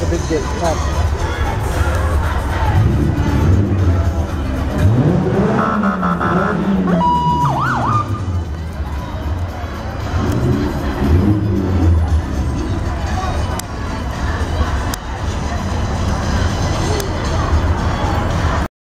It's a big gate. Not.